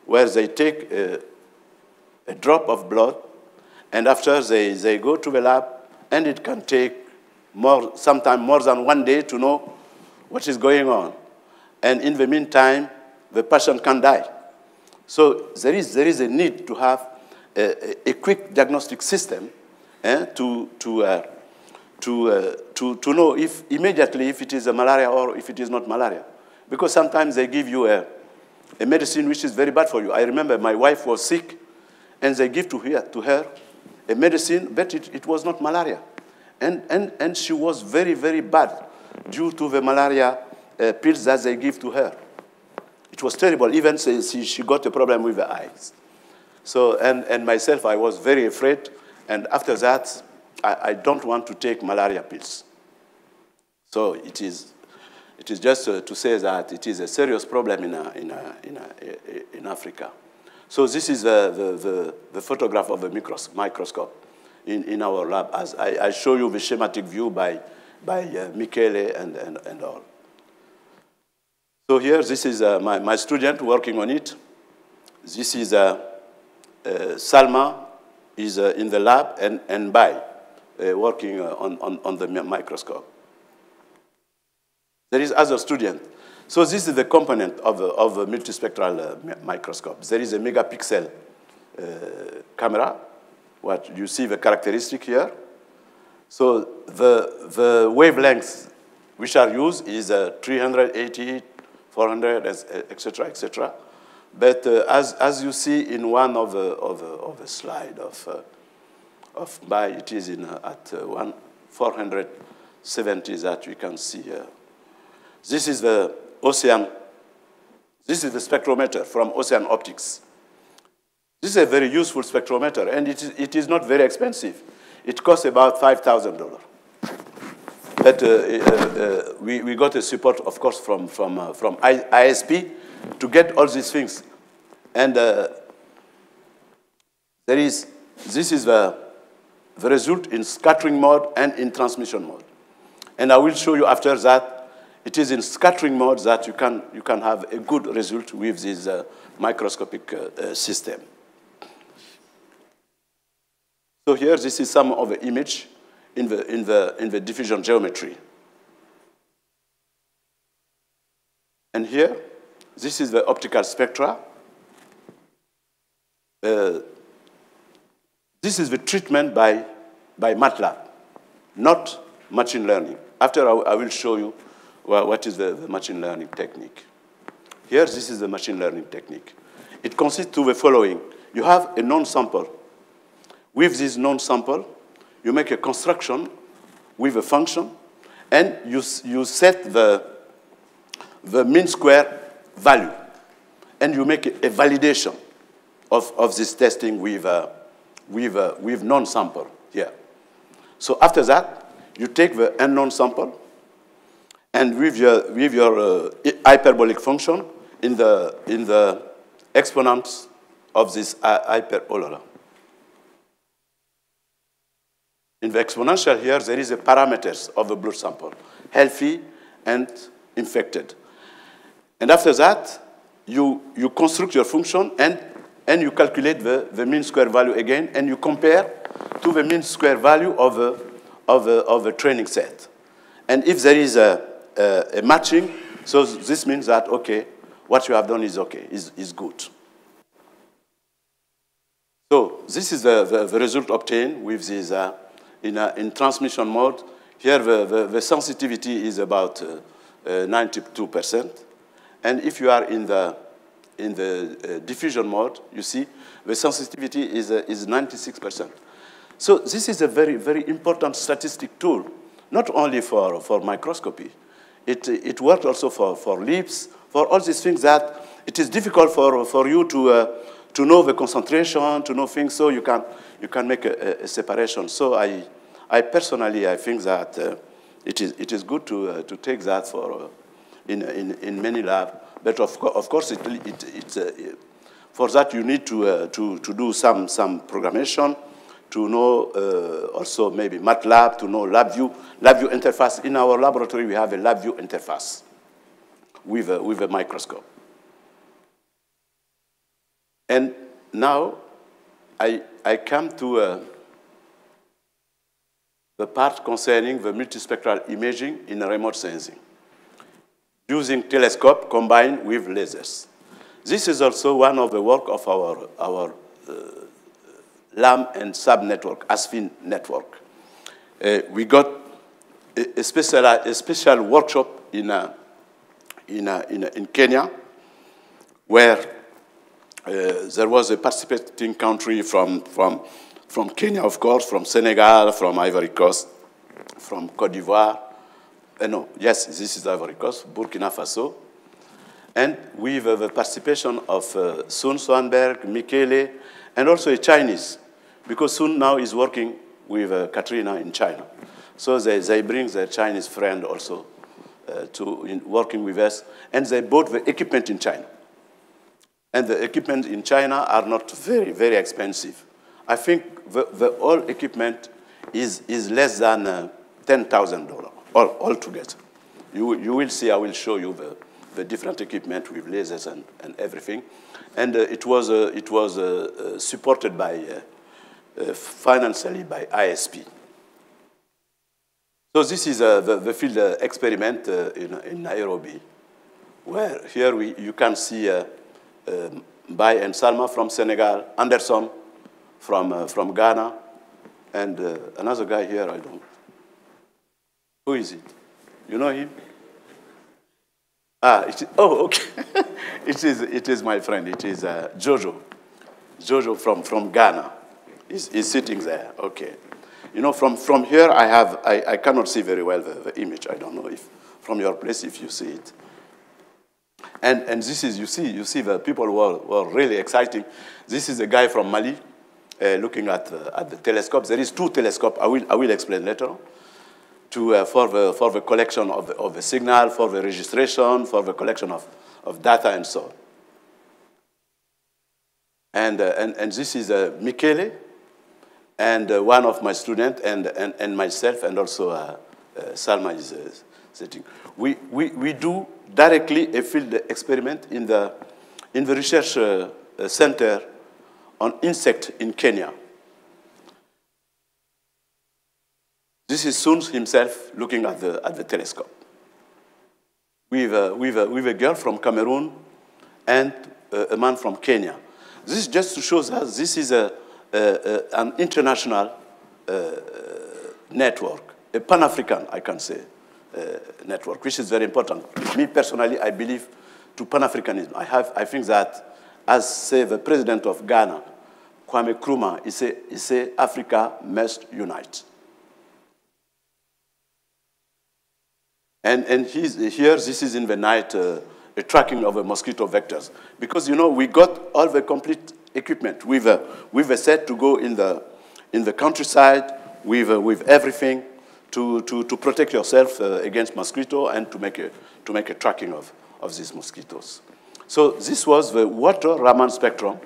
where they take a, a drop of blood, and after they, they go to the lab, and it can take more, sometimes more than one day to know what is going on. And in the meantime, the patient can die. So there is, there is a need to have a, a quick diagnostic system eh, to, to, uh, to, uh, to, to know if immediately if it is a malaria or if it is not malaria. Because sometimes they give you a, a medicine which is very bad for you. I remember my wife was sick, and they give to her, to her a medicine, but it, it was not malaria. And, and, and she was very, very bad due to the malaria uh, pills that they give to her. It was terrible. Even she, she got a problem with the eyes. So, and, and myself, I was very afraid. And after that, I, I don't want to take malaria pills. So it is It is just uh, to say that it is a serious problem in, uh, in, uh, in, uh, in Africa. So this is the, the, the, the photograph of a micros microscope in, in our lab. As I, I show you the schematic view by, by uh, Michele and, and, and all. So here, this is uh, my, my student working on it. This is uh, uh Salma is uh, in the lab and, and uh, Uh, working uh, on, on, on the microscope. There is other student. So this is the component of a, of a multispectral microscope. There is a megapixel camera. What you see the characteristic here. So the, the wavelengths which are used is uh, 380, 400, etc., etc. But uh, as, as you see in one of the, of the, of the slide of, uh, of by, it is in, uh, at uh, one 470 that we can see here. This is the ocean, this is the spectrometer from Ocean Optics. This is a very useful spectrometer, and it is, it is not very expensive. It costs about $5,000. But uh, uh, uh, we, we got a support, of course, from, from, uh, from ISP to get all these things. And uh, there is, this is the, the result in scattering mode and in transmission mode. And I will show you after that, it is in scattering mode that you can, you can have a good result with this uh, microscopic system. So here, this is some of the image in the, in the, in the diffusion geometry. And here, this is the optical spectra. Uh, this is the treatment by, by MATLAB, not machine learning. After, I, I will show you what is the, the, machine learning technique. Here, this is the machine learning technique. It consists of the following. You have a known sample. With this known sample, you make a construction with a function, and you, you set the, the mean square value. And you make a, validation of, of this testing with, uh, with, uh, with non-sample here. So after that, you take the unknown sample, and with your, with your uh, hyperbolic function in the, in the exponents of this hyperbola. In the exponential here, there is a parameters of the blood sample, healthy and infected. And after that, you, you construct your function and, and you calculate the, the mean square value again, and you compare to the mean square value of a, of a, of a training set. And if there is a, a, a matching, so this means that, okay, what you have done is okay, is, is good. So this is the, the, the result obtained with this uh, in, in transmission mode, here the, the, the sensitivity is about 92%. Uh, uh, and if you are in the, in the uh, diffusion mode, you see the sensitivity is, is 96%. So this is a very, very important statistic tool, not only for, for microscopy. It, it works also for, for LIBS, for all these things that it is difficult for, for you to, uh, to know the concentration, to know things, so you can, you can make a, a separation. So I, I personally, I think that uh, it, is, it is good to, uh, to take that for, uh, in, in, in many labs. But of, co of course, it, it, it uh, for that you need to, uh, to, to do some, some programmation, to know uh, also maybe MATLAB, to know LabVIEW. LabVIEW interface, in our laboratory we have a LabVIEW interface with a, with a microscope. And now I, I come to the part concerning the multispectral imaging in remote sensing using telescope combined with lasers. This is also one of the work of our, our uh, LAM and sub network, ASFIN network. Uh, we got a, a, special, a special workshop in, uh, in, uh, in, in Kenya where uh, there was a participating country from, from from Kenya, of course, from Senegal, from Ivory Coast, from Cote d'Ivoire. Uh, no, yes, this is Ivory Coast, Burkina Faso. And with uh, the participation of uh, Sune Svanberg, Michele, and also a Chinese, because Sune now is working with uh, Katarina in China. So they, they bring their Chinese friend also uh, to in working with us, and they bought the equipment in China. And the equipment in China are not very, very expensive. I think the, the all equipment is, is less than uh, $10,000 all, together, You, you will see, I will show you the, the different equipment with lasers and, and everything. And uh, it was, uh, it was uh, uh, supported by, uh, financially by ISP. So this is the, the, field experiment in, in Nairobi, where here we, you can see um, Bai and Salma from Senegal, Anderson from, from Ghana, and another guy here, I don't. Who is it? You know him? Ah, oh, okay. [laughs] it, is, it is my friend. It is uh, Jojo. Jojo from, from Ghana. He's, he's sitting there. Okay. You know, from, from here, I, have, I, I cannot see very well the, the image. I don't know if from your place if you see it. And, and this is, you see, you see the people were, were really exciting. This is a guy from Mali uh, looking at, uh, at the telescope. There is two telescopes. I will, I will explain later to, uh, for, the, for the collection of the, of the signal, for the registration, for the collection of, of data and so on. And, uh, and, and this is uh, Michele, and uh, one of my students, and, and, and myself, and also uh, uh, Salma is uh, sitting. We, we, we do directly a field experiment in the, in the research center on insect in Kenya. This is Sune himself looking at the, at the telescope with a, with, a, with a girl from Cameroon and a, a man from Kenya. This just shows show that this is a, an international uh, network, a Pan-African, I can say, uh, network, which is very important. Me personally, I believe to Pan-Africanism. I, have, I think that, as say the president of Ghana, Kwame Nkrumah, he say, he say Africa must unite. And, and here, this is in the night, uh, a tracking of the mosquito vectors. Because, you know, we got all the complete equipment with a, with a set to go in the, in the countryside with, uh, with everything to, to, to protect yourself uh, against mosquito and to make, a, to make a tracking of, of these mosquitoes. So this was the water Raman spectrum,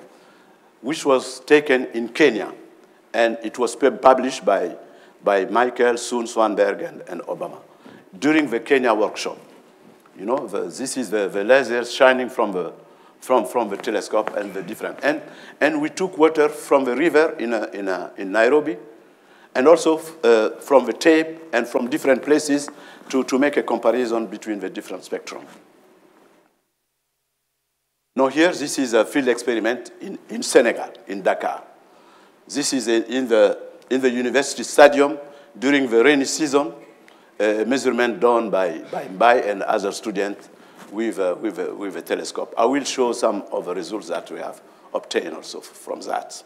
which was taken in Kenya. And it was published by, by Michael Sune Svanberg and, and Obama during the Kenya workshop. You know, the, this is the, the lasers shining from the, from, from the telescope and the different. And, and we took water from the river in, a, in, a, in Nairobi and also uh, from the tape and from different places to, to make a comparison between the different spectrum. Now here, this is a field experiment in, in Senegal, in Dakar. This is a, in, the, in the university stadium during the rainy season a measurement done by, by and other students with, with, with a telescope. I will show some of the results that we have obtained also from that.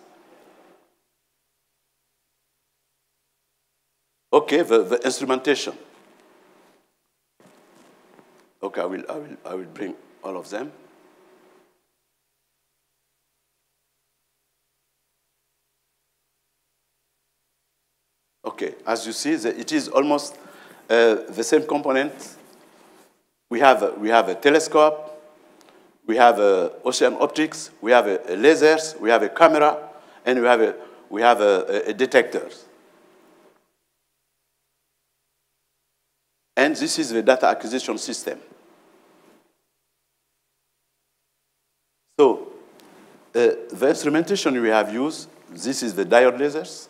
Okay, the, the instrumentation. Okay, I will, I, will, I will bring all of them. Okay, as you see, it is almost Uh, the same component. We have, we have a telescope, we have a ocean optics, we have a, a lasers, we have a camera, and we have a, we have a, a detectors. And this is the data acquisition system. So uh, the instrumentation we have used, this is the diode lasers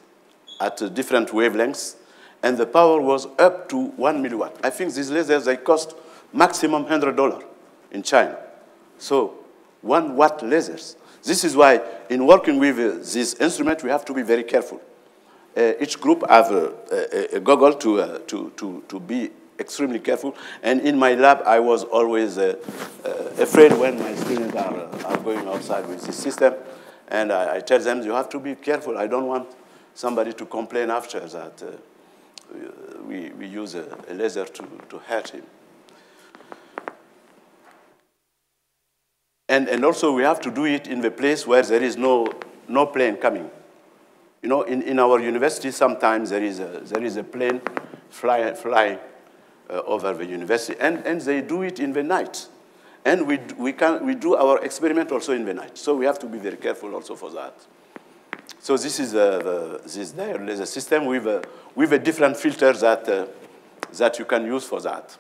at different wavelengths and the power was up to one milliwatt. I think these lasers, they cost maximum $100 in China. So one watt lasers. This is why in working with uh, this instrument, we have to be very careful. Uh, each group have a, a, a goggle to, uh, to, to, to be extremely careful. And in my lab, I was always uh, uh, afraid when my students are, uh, are going outside with this system. And I, I, tell them, you have to be careful. I don't want somebody to complain after that we, we use a, a laser to, to hurt him. And, and also we have to do it in the place where there is no, no plane coming. You know, in, in our university, sometimes there is a, there is a plane fly, flying uh, over the university. And, and they do it in the night. And we, we, can, we do our experiment also in the night. So we have to be very careful also for that. So this is uh, the, this there laser system with a, with a different filter that, uh, that you can use for that,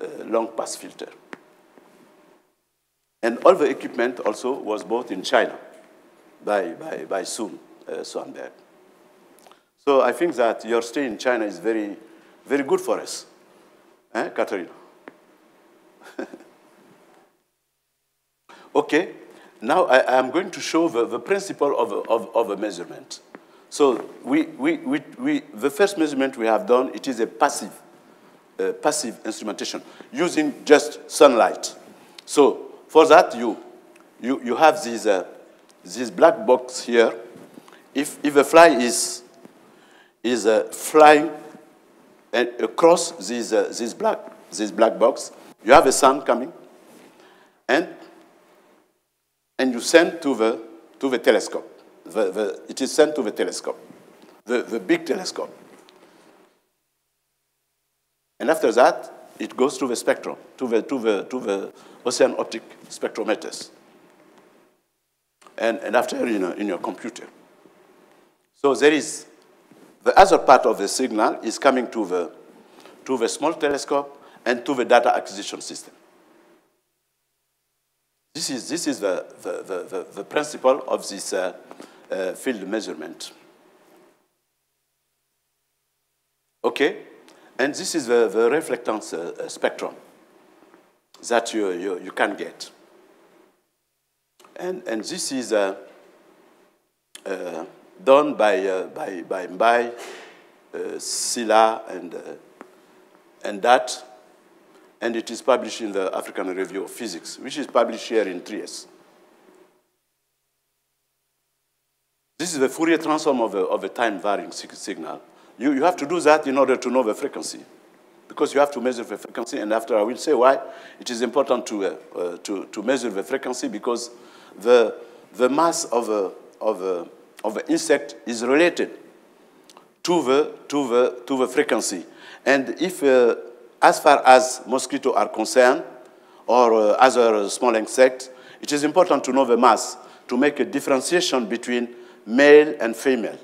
uh, long pass filter. And all the equipment also was bought in China by, by, by Sune uh, Svanberg. So I think that your stay in China is very, very good for us. Eh, [laughs] okay, now I, am going to show the, the principle of, of, of a measurement. So we, we, we, we, the first measurement we have done, it is a passive, uh, passive instrumentation using just sunlight. So for that, you, you, you have this, uh, this black box here. If, if a fly is, is uh, flying across this, uh, this, black, this black box, you have a sun coming, and, and you send to the, to the telescope. The, the, it is sent to the telescope, the, the big telescope. And after that, it goes to the spectrum, to the, to the, to the ocean optic spectrometers. And, and after, you know, in your computer. So there is, the other part of the signal is coming to the, to the small telescope and to the data acquisition system. This is, this is the, the, the, the principle of this uh, uh, field measurement. Okay? And this is the, the reflectance uh, uh, spectrum that you, you, you, can get. And, and this is uh, uh, done by, by, by Mbai, Sila, and, and that. And it is published in the African Review of Physics, which is published here in Trieste. This is the Fourier transform of a, of a time-varying signal. You, you have to do that in order to know the frequency, because you have to measure the frequency, and after I will say why it is important to, uh, uh, to, to measure the frequency, because the, the mass of of, a, of an insect is related to the, to the, to the frequency. And if, uh, as far as mosquitoes are concerned, or uh, other small insects, it is important to know the mass to make a differentiation between male and female.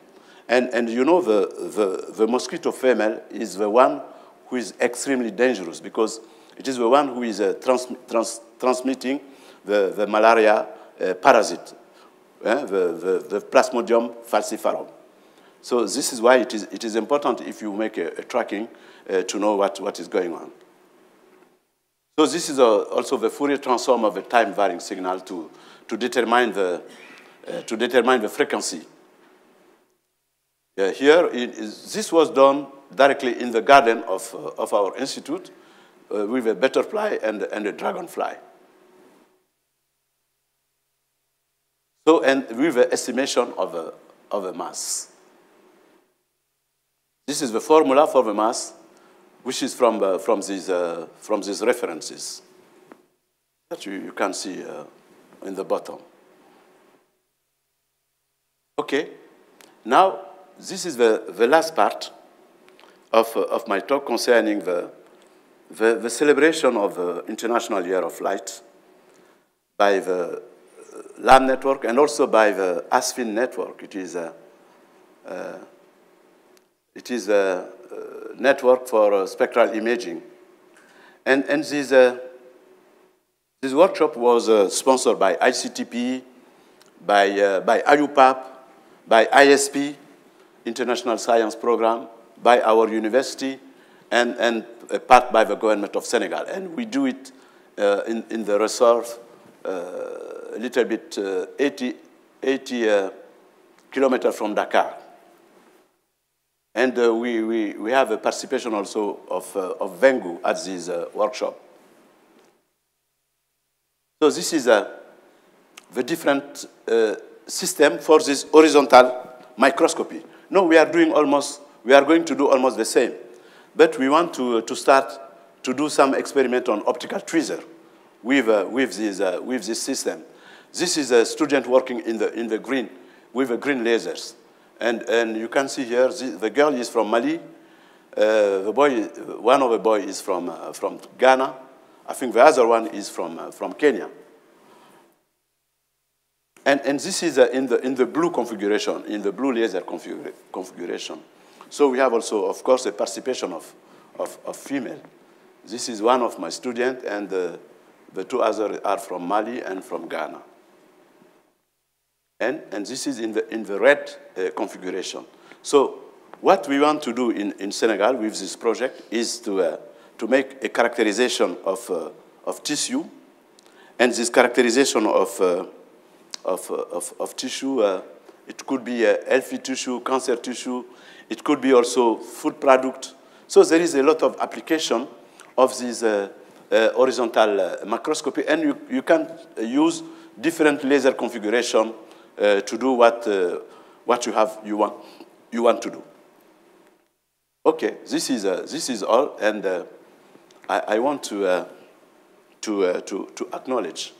And, and you know the, the, the mosquito female is the one who is extremely dangerous because it is the one who is uh, trans, trans, transmitting the, the malaria uh, parasite, uh, the, the, the Plasmodium falciparum. So this is why it is, it is important if you make a, a tracking uh, to know what, what is going on. So this is a, also the Fourier transform of a time-varying signal to, to determine the, uh, to determine the frequency. Uh, here, this was done directly in the garden of, uh, of our institute uh, with a butterfly and, and a dragonfly. So, and with the estimation of a, of a mass. This is the formula for the mass, which is from, uh, from, these, uh, from these references that you, you can see uh, in the bottom. Okay, now this is the, the last part of, uh, of my talk concerning the, the, the, celebration of the International Year of Light by the uh, LAM network and also by the ASFIN network. It is a, uh, it is a, a network for uh, spectral imaging. And, and this, uh, this workshop was uh, sponsored by ICTP, by, by IUPAP, by ISP, International Science Program, by our university, and, and part by the government of Senegal. And we do it uh, in, in the reserve uh, a little bit uh, 80, 80 uh, kilometers from Dakar. And uh, we, we, we have a participation also of, uh, of Vengu at this workshop. So this is the different system for this horizontal microscopy. No, we are doing almost, we are going to do almost the same. But we want to, to start to do some experiment on optical tweezer with, uh, with, this, uh, with this system. This is a student working in the, in the green, with the green lasers. And, and you can see here, the, the girl is from Mali, Uh, the boy, one of the boys is from, uh, from Ghana. I think the other one is from, uh, from Kenya. And, and this is uh, in, the, in the blue configuration, in the blue laser configura configuration. So we have also, of course, a participation of, of, of female. This is one of my students, and uh, the two others are from Mali and from Ghana. And, and this is in the, in the red uh, configuration. So what we want to do in, in Senegal with this project is to, uh, to make a characterization of, uh, of tissue, and this characterization of, uh, of, uh, of, of, tissue, uh, it could be healthy tissue, cancer tissue, it could be also food product. So there is a lot of application of this horizontal macroscopy, and you, you can use different laser configuration uh, to do what, uh, what you, have, you, want, you want to do. Okay, this is, uh, this is all, and I, I, want to, to, to, to acknowledge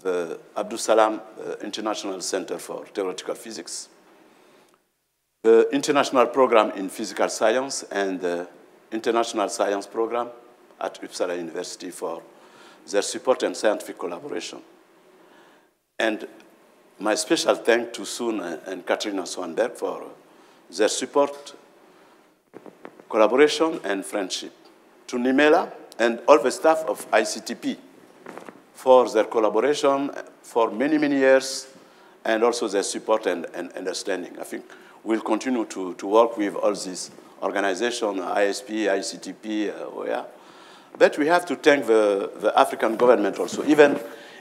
the Abdus Salam International Center for Theoretical Physics, the International Program in Physical Science, and the International Science Program at Uppsala University for their support and scientific collaboration. And my special thanks to Sune and Katarina Svanberg for their support, collaboration, and friendship. To Niemela and all the staff of ICTP for their collaboration for many, many years, and also their support and, and understanding. I think we'll continue to, to work with all these organizations, ISP, ICTP, uh. But we have to thank the, the African government also, even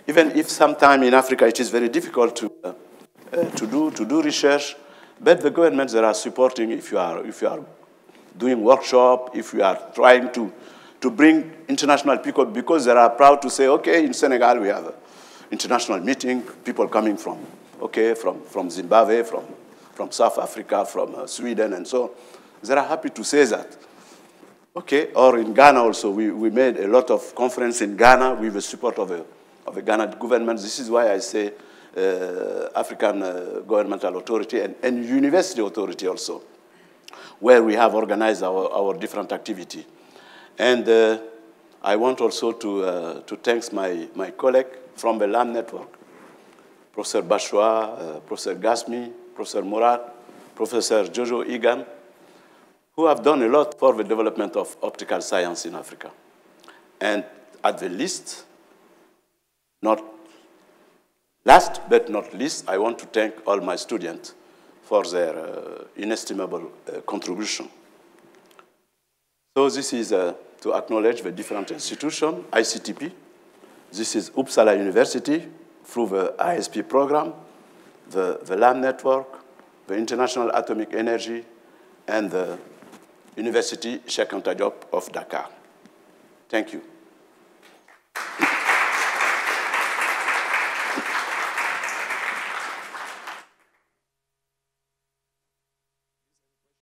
even if sometimes in Africa it is very difficult to, uh, uh, to, do, to do research, but the governments that are supporting, if you are, if you are doing workshop, if you are trying to, to bring international people, because they are proud to say, okay, in Senegal we have an international meeting, people coming from, okay, from, from Zimbabwe, from, from South Africa, from uh, Sweden, and so they are happy to say that. Okay, or in Ghana also, we, we made a lot of conference in Ghana with the support of a of the Ghana government. This is why I say uh, African uh, governmental authority and, and, university authority also, where we have organized our, our different activity. And uh, I want also to, uh, to thank my, my colleague from the LAM network, Professor Bashwa, uh, Professor Gasmi, Professor Murad, Professor Jojo Egan, who have done a lot for the development of optical science in Africa. And at the least, not last but not least, I want to thank all my students for their uh, inestimable uh, contribution. So this is uh, to acknowledge the different institutions, ICTP. This is Uppsala University through the ISP program, the, the LAM network, the International Atomic Energy, and the University Cheikh Anta Diop of Dakar. Thank you.